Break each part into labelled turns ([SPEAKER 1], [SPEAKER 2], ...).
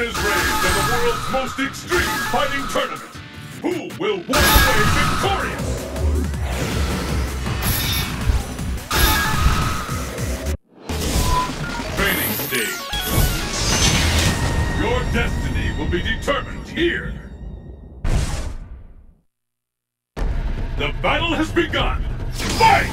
[SPEAKER 1] is raised in the world's most extreme fighting tournament. Who will walk away victorious? Training stage. Your destiny will be determined here. The battle has begun. Fight!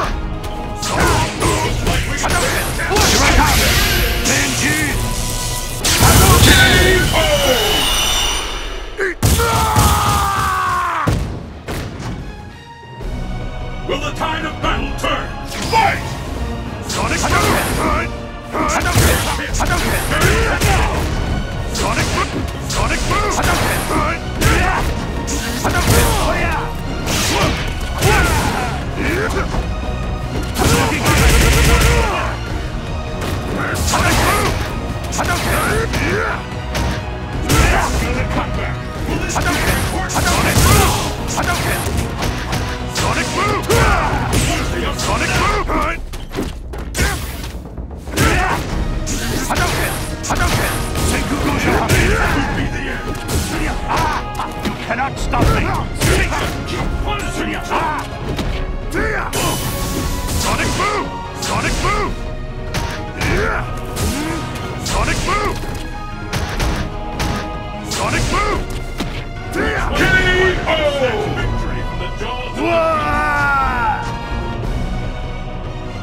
[SPEAKER 1] tide of battle turn? Fight! Sonic Sonic Sonic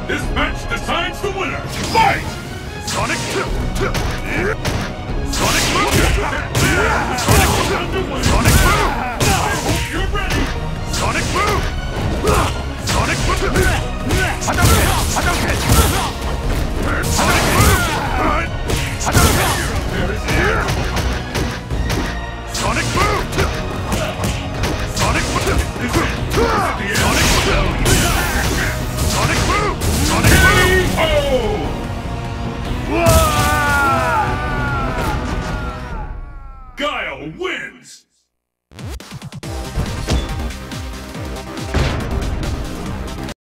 [SPEAKER 1] This match decides the winner. Fight! Sonic 2!